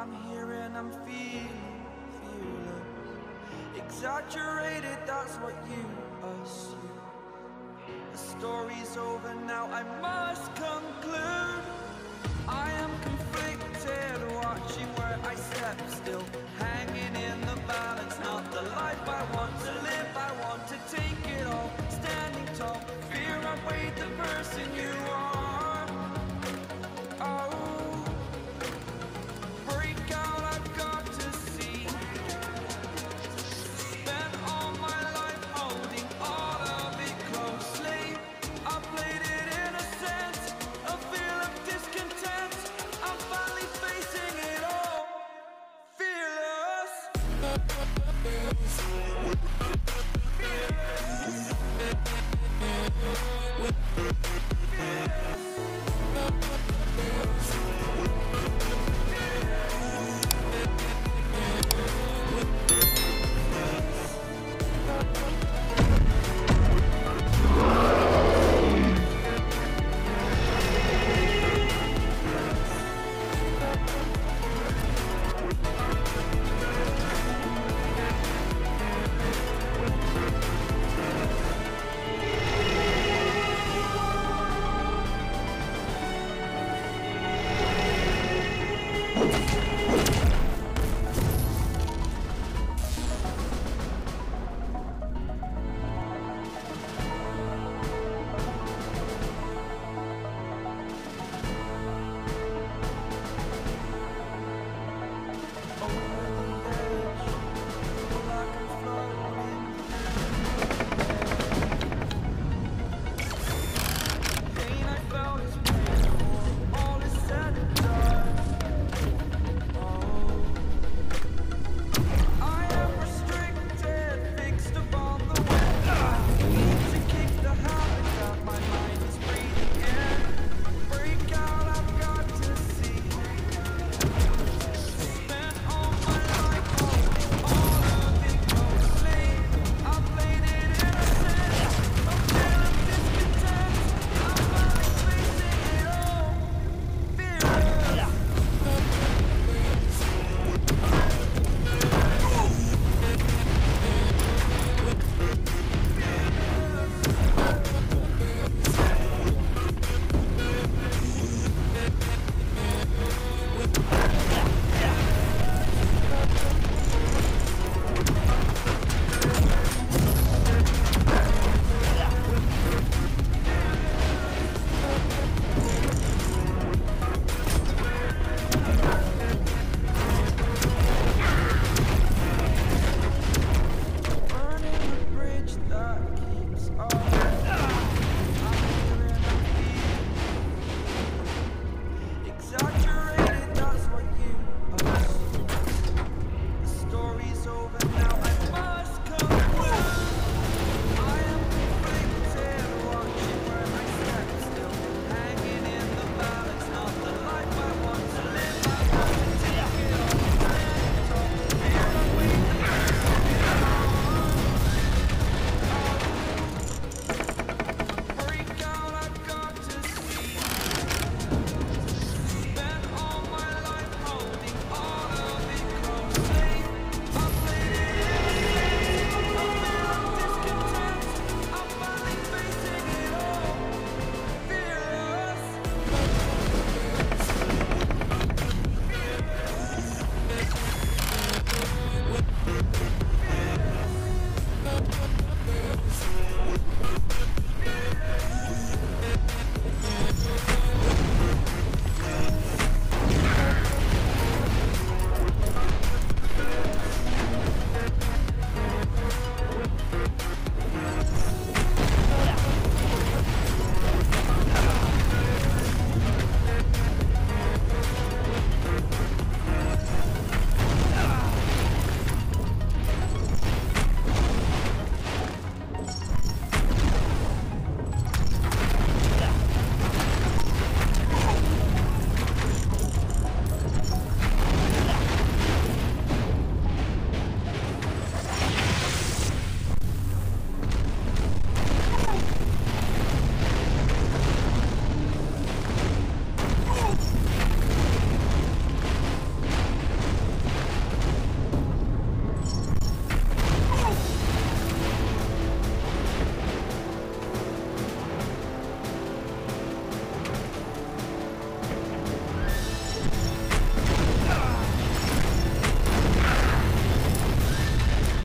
I'm here and I'm feeling, feeling Exaggerated, that's what you assume. The story's over now, I must